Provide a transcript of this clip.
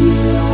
you.